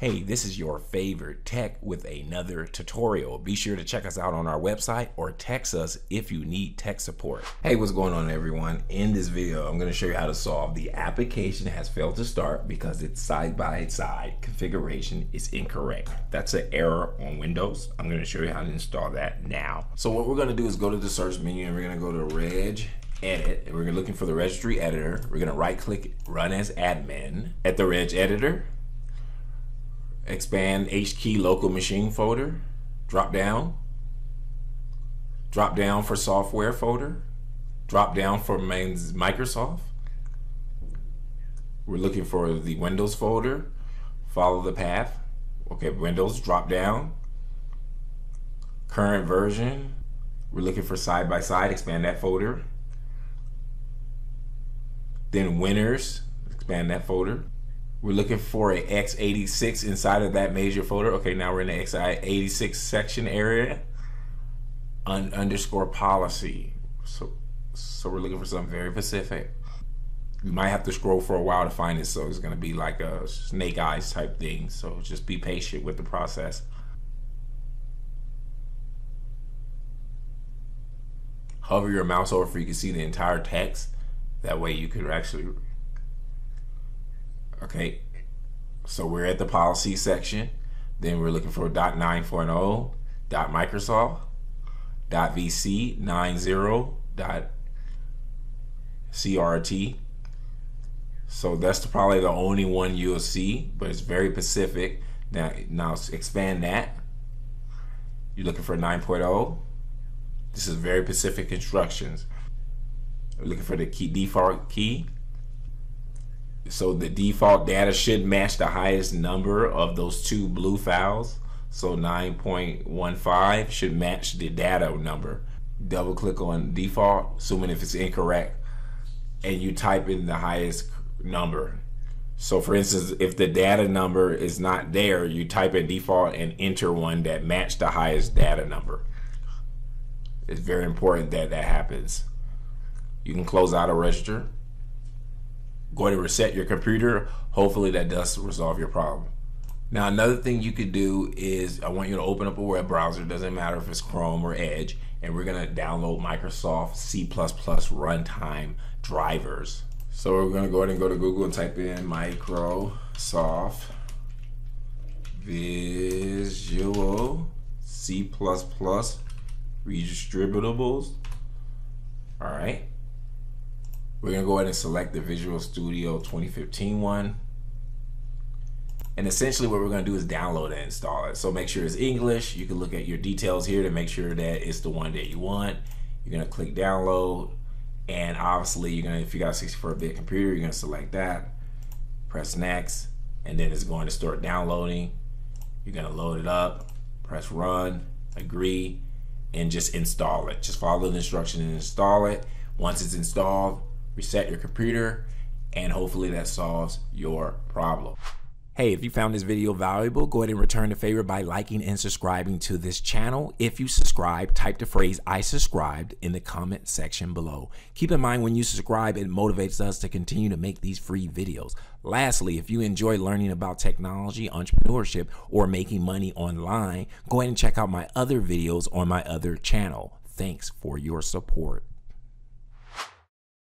Hey, this is your favorite tech with another tutorial. Be sure to check us out on our website or text us if you need tech support. Hey, what's going on everyone? In this video, I'm gonna show you how to solve the application has failed to start because its side-by-side -side configuration is incorrect. That's an error on Windows. I'm gonna show you how to install that now. So what we're gonna do is go to the search menu and we're gonna go to Reg edit. We're looking for the registry editor. We're gonna right click run as admin at the reg editor expand H key local machine folder, drop down, drop down for software folder, drop down for Microsoft. We're looking for the Windows folder, follow the path. Okay, Windows, drop down. Current version, we're looking for side by side, expand that folder. Then winners, expand that folder. We're looking for a x86 inside of that major folder. Okay, now we're in the x86 section area. Un underscore policy. So, so we're looking for something very specific. You might have to scroll for a while to find it, so it's going to be like a snake eyes type thing. So just be patient with the process. Hover your mouse over so you can see the entire text. That way you could actually Okay, so we're at the policy section. Then we're looking for dot .9.0, dot .microsoft, dot .vc 90, dot CRT. So that's probably the only one you'll see, but it's very specific. Now, now expand that. You're looking for 9.0. This is very specific instructions. We're looking for the key default key so the default data should match the highest number of those two blue files. So 9.15 should match the data number. Double click on default, assuming if it's incorrect, and you type in the highest number. So for instance, if the data number is not there, you type in default and enter one that match the highest data number. It's very important that that happens. You can close out a register go to reset your computer. Hopefully that does resolve your problem. Now another thing you could do is I want you to open up a web browser, doesn't matter if it's Chrome or Edge, and we're gonna download Microsoft C++ runtime drivers. So we're gonna go ahead and go to Google and type in Microsoft Visual C++ redistributables. All right. We're gonna go ahead and select the Visual Studio 2015 one. And essentially what we're gonna do is download and install it. So make sure it's English. You can look at your details here to make sure that it's the one that you want. You're gonna click download. And obviously you're gonna, if you got a 64-bit computer, you're gonna select that, press next, and then it's going to start downloading. You're gonna load it up, press run, agree, and just install it. Just follow the instructions and install it. Once it's installed, reset your computer, and hopefully that solves your problem. Hey, if you found this video valuable, go ahead and return the favor by liking and subscribing to this channel. If you subscribe, type the phrase I subscribed in the comment section below. Keep in mind when you subscribe, it motivates us to continue to make these free videos. Lastly, if you enjoy learning about technology, entrepreneurship, or making money online, go ahead and check out my other videos on my other channel. Thanks for your support.